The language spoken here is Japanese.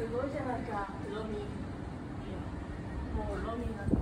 すごいじゃないか。ロミ。もうロミが。なんて